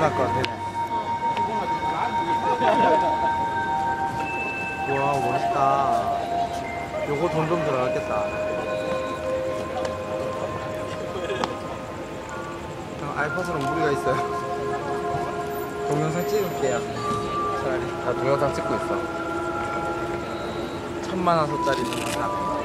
누나 거 되네. 우와 멋있다. 요거 돈 좀 들어갔겠다. 형 알파스는 무리가 있어요. 동영상 찍을게요. 차라리 나 동영상 찍고 있어. 천만 원 소짜리 동영상.